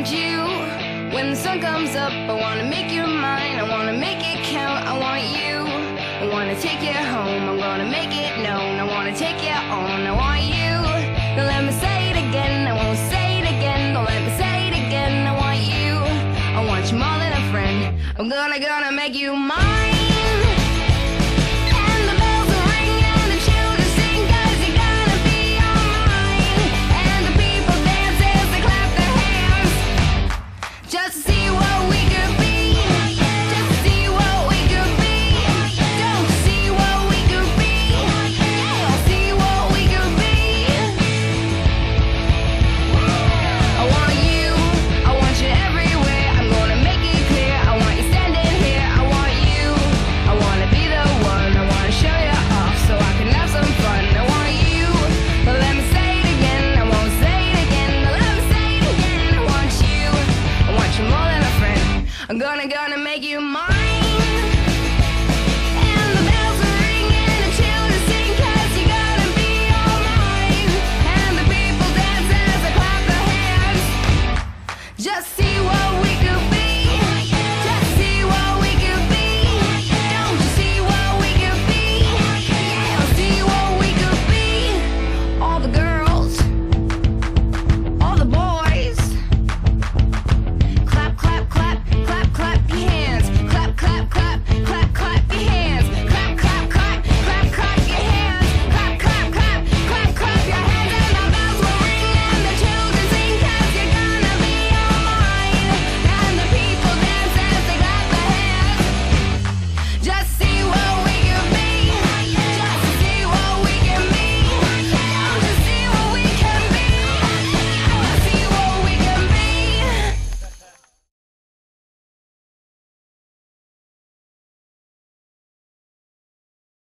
want you. When the sun comes up, I wanna make you mine. I wanna make it count. I want you. I wanna take you home. I'm gonna make it known. I wanna take you on. I want you. Don't let me say it again. I won't say it again. Don't let me say it again. I want you. I want you more than a friend. I'm gonna, gonna make you mine. I'm gonna, gonna make you mine.